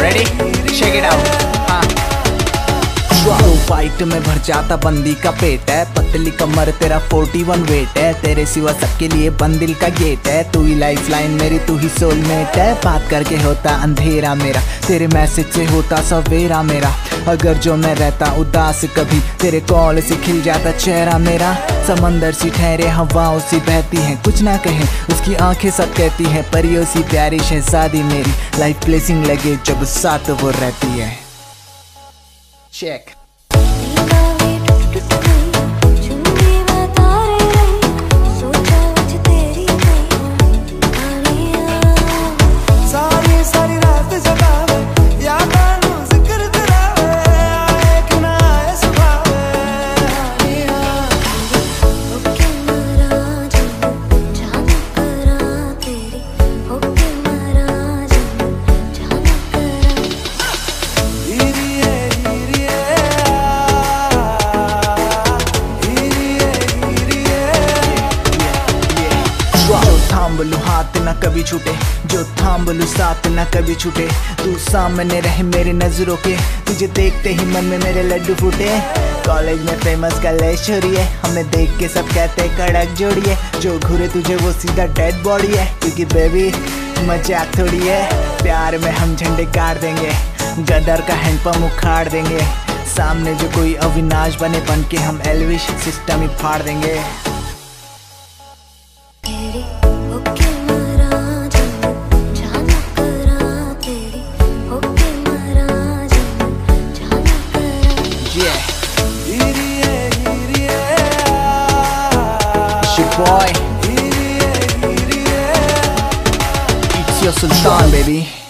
Ready, Check it out. Night में भर जाता बंदी का पेट है। पतली कमर तेरा 41 वेट है। तेरे सिवा सबके लिए बंदिल का गेट है। तू ही लाइफ लाइन मेरी तू ही सोलमेट है। बात करके होता अंधेरा मेरा। तेरे मैसेज से होता सवेरा मेरा। अगर जो मैं रहता उदास कभी, तेरे कॉल से खिल जाता चेहरा मेरा। समंदर सी ठहरे हवाओं सी बहती हैं। कुछ ना कहे, उसकी आँखें सब कहती हैं, परियों सी प्यारी शहजादी मेरी। लाइफ प्लेसिंग लगे जब साथ वो रहती है। चेक हाथ ना कभी छूटे। जो थाम बोलू साथ ना कभी छूटे। तू सामने रहे मेरे नज़रों के। तुझे देखते ही मन में मेरे लड्डू फूटे। कॉलेज में फ़ेमस कलेश हो रही है हमें देख के सब कहते कड़क जोड़ी है जो घुरे तुझे, वो सीधा डेड बॉडी है। क्योंकि बेबी मज़ाक थोड़ी है। प्यार में हम झंडे काट देंगे। गदर का हैंडपम्प उखाड़ देंगे। सामने जो कोई अविनाश बने, बन के हम एलविश सिस्टम ही फाड़ देंगे। boy. It's your sultan, baby.